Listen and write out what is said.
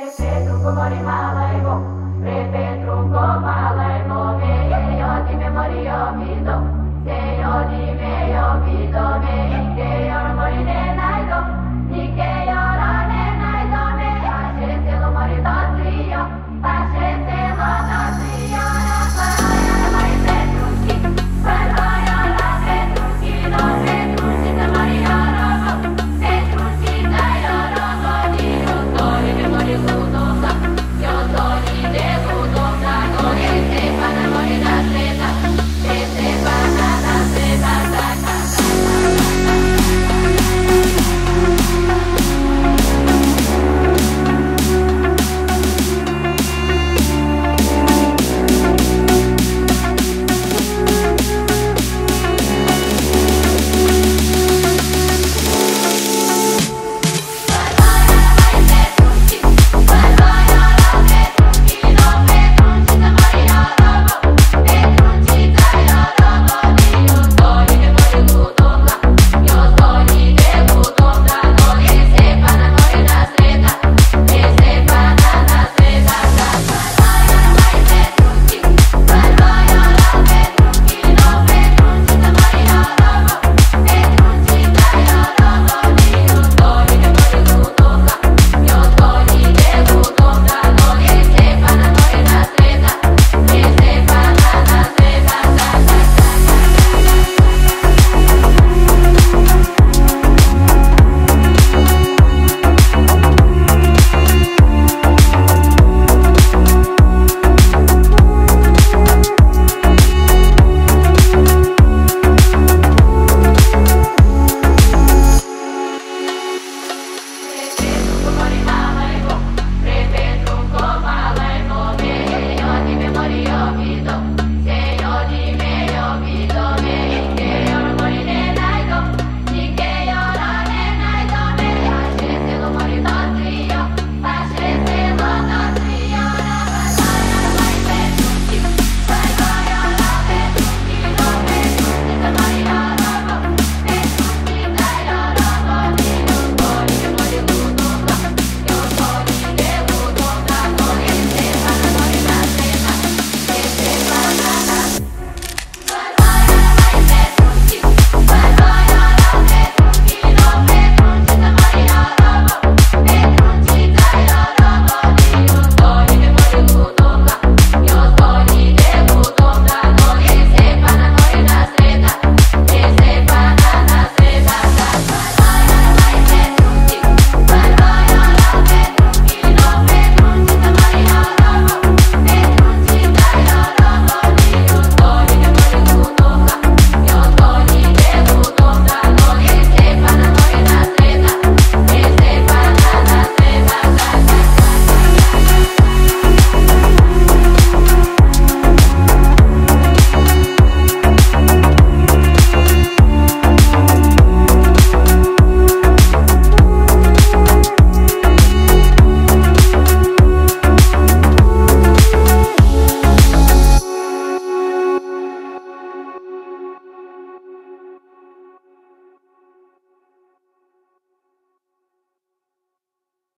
Repetrum cum evo, ego, repetrum cum